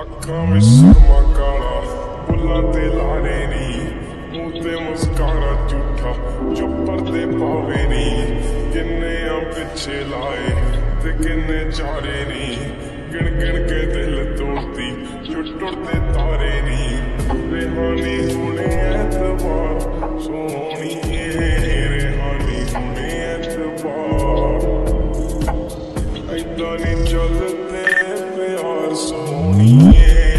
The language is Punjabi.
ਅੱਖਾਂ ਵਿੱਚ ਸੁਰਮਾ ਕਾਲਾ, ਬੁੱਲਾਂ ਤੇ ਲਾਣੇ ਨਹੀਂ ਮੂੰਹ ਤੇ ਮੁਸਕਾਰਾ ਝੂਠਾ ਜੋ ਪਰਦੇ ਪਾਵੇ ਨਹੀਂ ਕਿੰਨੇ ਆ ਪਿੱਛੇ ਲਾਏ ਤੇ ਕਿੰਨੇ ਚਾਰੇ ਨਹੀਂ ਗਿਣ ਗਿਣ ਕੇ ਦਿਲ ਤੋੜਦੀ ਜੋ ਟੁੱਟਦੇ ਤਾਰੇ ਨਹੀਂ ਰਹਿਣੀ ਹੁਣੇ ਐਤਵਾਰ ਸੋਹਣੀ ਏ ਰਹਿਣੀ ਹੁਣੇ ਐਤਵਾਰ। ਐਦਾਂ ਨਹੀਂ ਚੱਲ Yeah.